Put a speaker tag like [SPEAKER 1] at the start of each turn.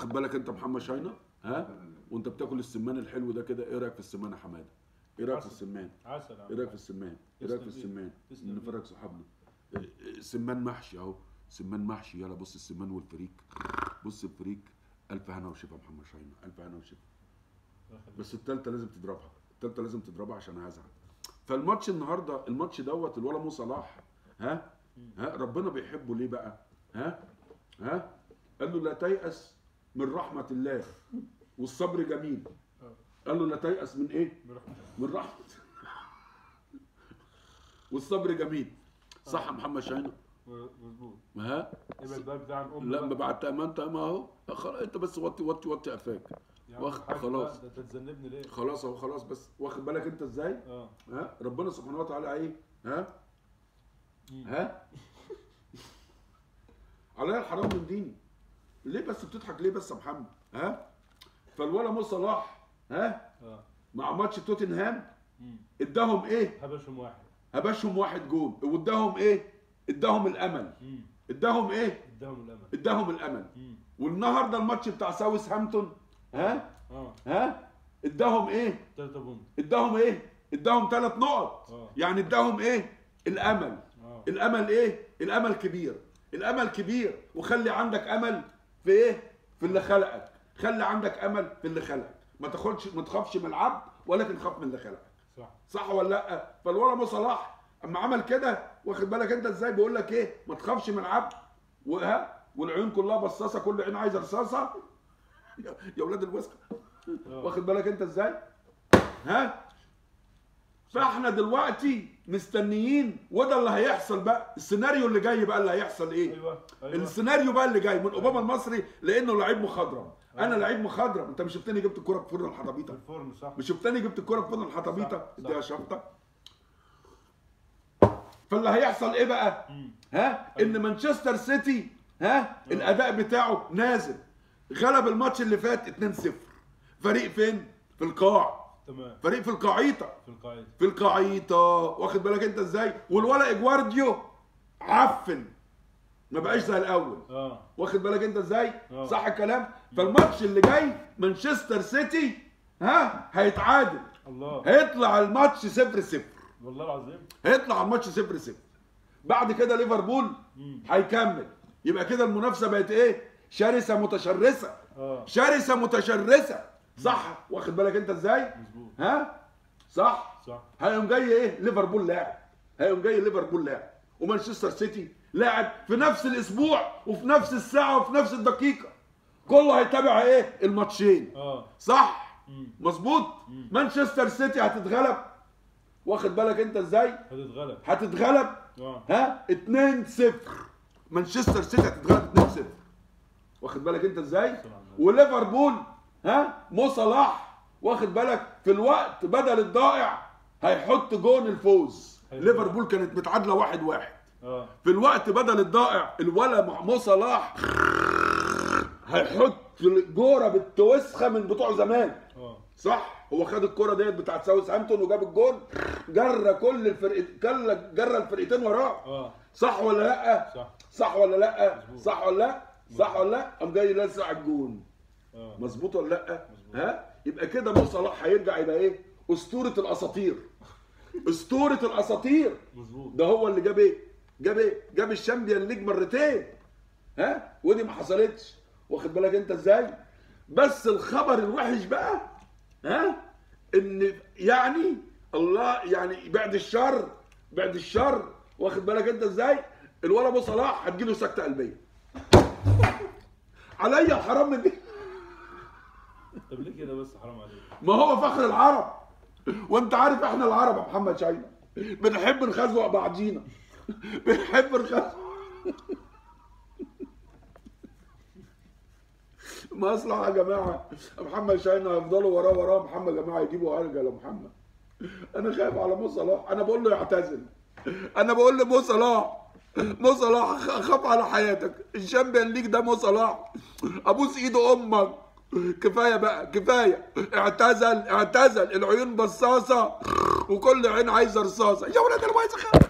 [SPEAKER 1] واخد بالك انت محمد شاينة؟ ها؟ وانت بتاكل السمان الحلو ده كده إيه رأيك في السمان يا حمادة؟ إيه رأيك في. السمان؟
[SPEAKER 2] عسل.
[SPEAKER 1] إيه رأيك في السمان؟ إيه رأيك في السمان؟ نفرج صحابنا. سمان محشي اهو. سمان محشي. يلا بص السمان والفريك. بص الفريك. ألف هنا وشفا محمد شاينة. ألف هنا وشفا. بس التالتة لازم تضربها. التالتة لازم تضربها عشان هزعل. فالماتش النهارده الماتش دوت الولا مو صلاح. ها؟ ها؟ ربنا بيحبه ليه بقى؟ ها؟ ها؟ قال له لا تيأس. من رحمة الله. والصبر جميل. قال له لا تيأس من
[SPEAKER 2] إيه؟
[SPEAKER 1] من رحمة والصبر جميل. صح محمد شاهين؟
[SPEAKER 2] مظبوط.
[SPEAKER 1] ها؟ لا. ما بعت ما أنت ما اهو أنت بس وطي وطي وطي قفاك.
[SPEAKER 2] الحاج
[SPEAKER 1] خلاص.
[SPEAKER 2] أنت تذنبني ليه؟
[SPEAKER 1] خلاص أهو خلاص بس. واخد بالك أنت إزاي؟
[SPEAKER 2] آه.
[SPEAKER 1] ها؟ ربنا سبحانه وتعالى إيه؟ ها. ها؟ عليا الحرام من ديني. ليه بس بتضحك ليه بس يا محمد؟ ها؟ فالولا مو صلاح ها؟
[SPEAKER 2] آه.
[SPEAKER 1] مع ماتش توتنهام. اداهم إيه؟
[SPEAKER 2] هبشهم واحد.
[SPEAKER 1] هبشهم واحد جول. واداهم إيه؟ اداهم الامل. اداهم إيه؟
[SPEAKER 2] اداهم الامل.
[SPEAKER 1] اداهم الامل. والنهارده الماتش بتاع ساوث هامبتون ها؟
[SPEAKER 2] آه.
[SPEAKER 1] ها؟ اداهم إيه؟
[SPEAKER 2] 3 بونت.
[SPEAKER 1] اداهم إيه؟ اداهم ثلاث نقط.
[SPEAKER 2] آه.
[SPEAKER 1] يعني اداهم إيه؟ الامل.
[SPEAKER 2] آه.
[SPEAKER 1] الامل إيه؟ الامل كبير. الامل كبير. وخلي عندك امل في إيه؟ في اللي خلقك. خلي عندك أمل في اللي خلقك. ما تاخدش ما تخافش من العبد ولكن خاف من اللي خلقك.
[SPEAKER 2] صح.
[SPEAKER 1] صح ولا لأ؟ فالولا ابو صلاح. أما عمل كده واخد بالك أنت إزاي؟ بيقول لك إيه؟ ما تخافش من العبد. وها والعيون كلها بصاصة كل عين عايزة رصاصة. يا أولاد الوسخة.
[SPEAKER 2] آه.
[SPEAKER 1] واخد بالك أنت إزاي؟ ها؟ فاحنا دلوقتي مستنيين وده اللي هيحصل بقى. السيناريو اللي جاي بقى اللي هيحصل إيه؟
[SPEAKER 2] أيوه أيوه.
[SPEAKER 1] السيناريو بقى اللي جاي من أوباما المصري لأنه لعيب مخضرم. أنا لعيب مخضرم. أنت مش شفتني جبت الكورة في فرن الحضابيطة؟
[SPEAKER 2] الفرن صح.
[SPEAKER 1] مش شفتني جبت الكورة في فرن
[SPEAKER 2] صح.
[SPEAKER 1] يا شفطة. فاللي هيحصل إيه بقى؟
[SPEAKER 2] مم.
[SPEAKER 1] ها؟ إن مانشستر سيتي ها؟ الأداء بتاعه نازل. غلب الماتش اللي فات 2-0 فريق فين؟ في القاع.
[SPEAKER 2] تمام.
[SPEAKER 1] فريق في القاعيطه
[SPEAKER 2] في القاعدة.
[SPEAKER 1] في القاعيطه واخد بالك انت إزاي؟ والولا إجوارديو عفن. ما بقاش زي الأول.
[SPEAKER 2] آه.
[SPEAKER 1] واخد بالك انت إزاي؟
[SPEAKER 2] آه.
[SPEAKER 1] صح الكلام؟ فالماتش اللي جاي مانشستر سيتي ها هيتعادل.
[SPEAKER 2] الله.
[SPEAKER 1] هيطلع الماتش 0 0
[SPEAKER 2] والله العظيم.
[SPEAKER 1] هيطلع الماتش 0 0 بعد كده ليفربول. هيكمل. يبقى كده المنافسة بقت إيه؟ شرسة متشرسة.
[SPEAKER 2] آه.
[SPEAKER 1] شرسة متشرسة. صح. واخد بالك انت إزاي؟
[SPEAKER 2] مظبوط.
[SPEAKER 1] ها؟ صح.
[SPEAKER 2] صح.
[SPEAKER 1] هيقوم جاي إيه؟ ليفربول لاعب. هيقوم جاي ليفربول لاعب. ومانشستر سيتي لاعب في نفس الأسبوع وفي نفس الساعة وفي نفس الدقيقة. كله هيتابع إيه؟ الماتشين.
[SPEAKER 2] آه.
[SPEAKER 1] صح. مظبوط. مانشستر سيتي هتتغلب. واخد بالك انت إزاي؟
[SPEAKER 2] هتتغلب.
[SPEAKER 1] هتتغلب.
[SPEAKER 2] آه.
[SPEAKER 1] ها؟ 2 0 مانشستر سيتي هتتغلب 2 0 واخد بالك انت إزاي؟ وليفربول ها؟ مو صلاح. واخد بالك؟ في الوقت بدل الضائع هيحط جون الفوز. ليفربول كانت متعادلة واحد واحد.
[SPEAKER 2] آه.
[SPEAKER 1] في الوقت بدل الضائع الولا مو صلاح هيحط الجوره بالتوسخة من بتوع زمان.
[SPEAKER 2] آه.
[SPEAKER 1] صح؟ هو خد الكره ديت بتاعت ساوث هامبتون وجاب الجون جرى كل الفرق جرى جرى الفرقتين وراه.
[SPEAKER 2] آه.
[SPEAKER 1] صح ولا لأ؟
[SPEAKER 2] صح.
[SPEAKER 1] صح ولا
[SPEAKER 2] لأ.
[SPEAKER 1] صح ولا لأ؟ صح ولا لأ؟ قام جاي لسع الجون. مظبوط ولا
[SPEAKER 2] لأ.
[SPEAKER 1] ها؟ يبقى كده مو صلاح هيرجع يبقى إيه؟ أسطورة الأساطير. أسطورة الأساطير.
[SPEAKER 2] مظبوط.
[SPEAKER 1] ده هو اللي جاب إيه؟ جاب إيه؟ جاب ال Champions League مرتين. ها؟ ودي ما حصلتش. واخد بالك أنت إزاي؟ بس الخبر الوحش بقى ها؟ إن يعني الله يعني بعد الشر بعد الشر واخد بالك أنت إزاي؟ الولد مو صلاح هتجيله سكتة قلبية. عليا حرام من دي.
[SPEAKER 2] طب ليه كده بس حرام عليك؟
[SPEAKER 1] ما هو فخر العرب. وانت عارف إحنا العرب يا محمد شاينا بنحب نخزوق بعضينا بنحب نخزوق مصلحة يا جماعة. محمد شاينا هيفضلوا وراه وراه محمد يا جماعة يجيبوا يا محمد. أنا خايف على مو صلاح. أنا بقول له يعتزل. أنا بقول لمو صلاح. مو صلاح خاف على حياتك. الشامبيون ليج ده مو صلاح. أبوس إيد أمك. كفاية بقى كفاية. اعتزل اعتزل العيون بصاصة. وكل عين عايزة رصاصة. يا ولاد الوسخة